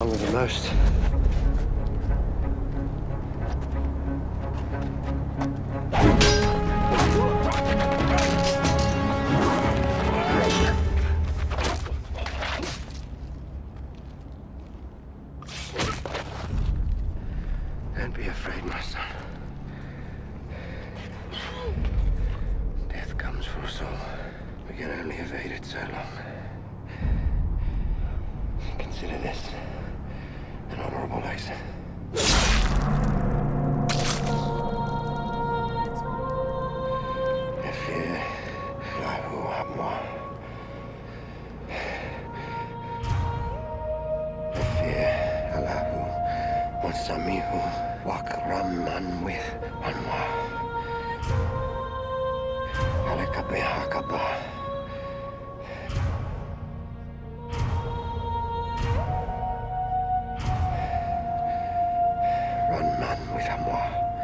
Longer than most. Don't be afraid, my son. Death comes for us all. We can only evade it so long. Consider this lahu wasamihu wakraman with anwa. Alekabe Run man with Amwa.